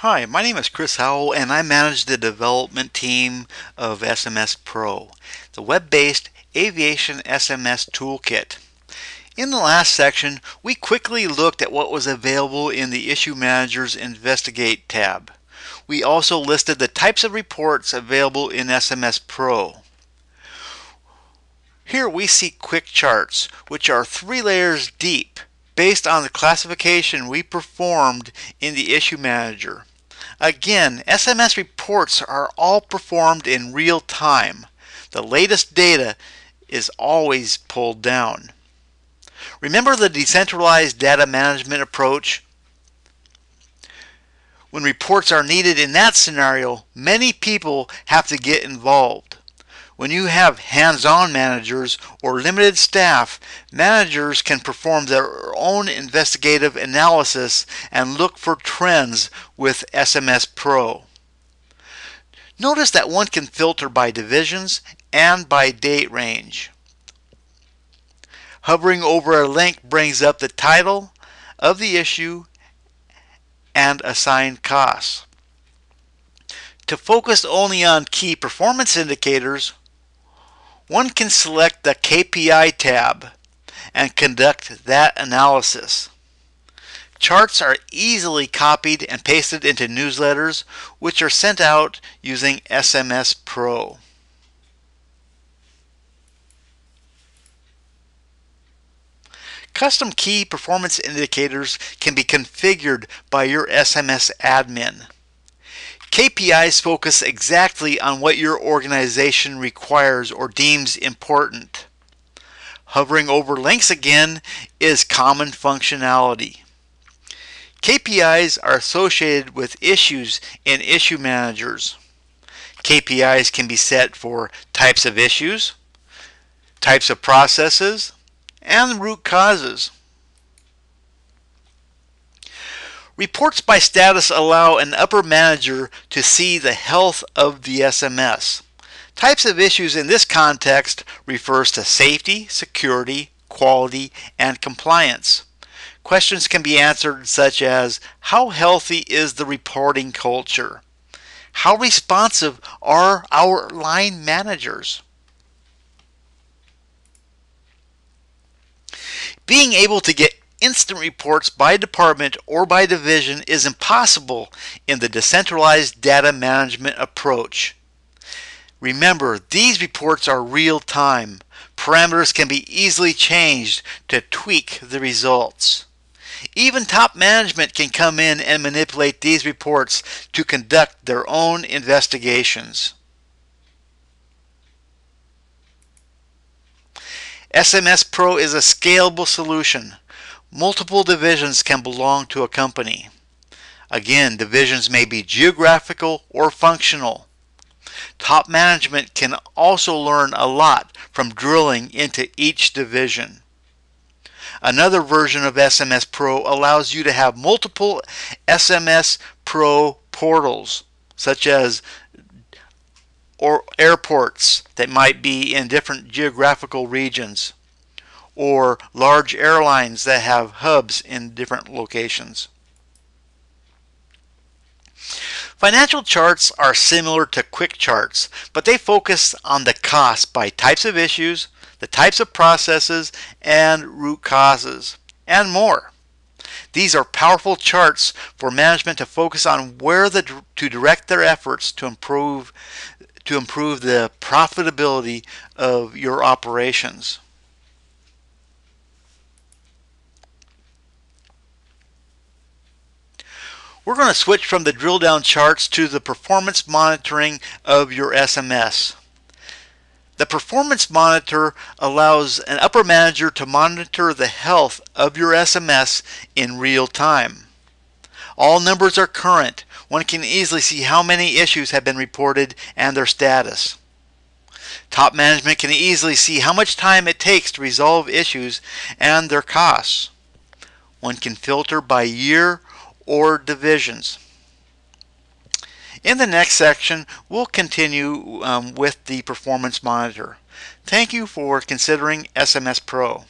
Hi, my name is Chris Howell and I manage the development team of SMS Pro, the web-based aviation SMS toolkit. In the last section, we quickly looked at what was available in the Issue Manager's Investigate tab. We also listed the types of reports available in SMS Pro. Here we see quick charts, which are three layers deep based on the classification we performed in the Issue Manager. Again, SMS reports are all performed in real time. The latest data is always pulled down. Remember the decentralized data management approach? When reports are needed in that scenario, many people have to get involved. When you have hands-on managers or limited staff, managers can perform their own investigative analysis and look for trends with SMS Pro. Notice that one can filter by divisions and by date range. Hovering over a link brings up the title of the issue and assigned costs. To focus only on key performance indicators, one can select the KPI tab and conduct that analysis. Charts are easily copied and pasted into newsletters, which are sent out using SMS Pro. Custom key performance indicators can be configured by your SMS admin. KPIs focus exactly on what your organization requires or deems important. Hovering over links again is common functionality. KPIs are associated with issues and issue managers. KPIs can be set for types of issues, types of processes, and root causes. Reports by status allow an upper manager to see the health of the SMS. Types of issues in this context refers to safety, security, quality, and compliance. Questions can be answered such as How healthy is the reporting culture? How responsive are our line managers? Being able to get instant reports by department or by division is impossible in the decentralized data management approach. Remember, these reports are real time. Parameters can be easily changed to tweak the results. Even top management can come in and manipulate these reports to conduct their own investigations. SMS Pro is a scalable solution multiple divisions can belong to a company. Again, divisions may be geographical or functional. Top management can also learn a lot from drilling into each division. Another version of SMS Pro allows you to have multiple SMS Pro portals, such as or airports that might be in different geographical regions or large airlines that have hubs in different locations. Financial charts are similar to quick charts, but they focus on the cost by types of issues, the types of processes, and root causes, and more. These are powerful charts for management to focus on where the, to direct their efforts to improve to improve the profitability of your operations. We're going to switch from the drill down charts to the performance monitoring of your SMS. The performance monitor allows an upper manager to monitor the health of your SMS in real time. All numbers are current. One can easily see how many issues have been reported and their status. Top management can easily see how much time it takes to resolve issues and their costs. One can filter by year or divisions. In the next section, we'll continue um, with the performance monitor. Thank you for considering SMS Pro.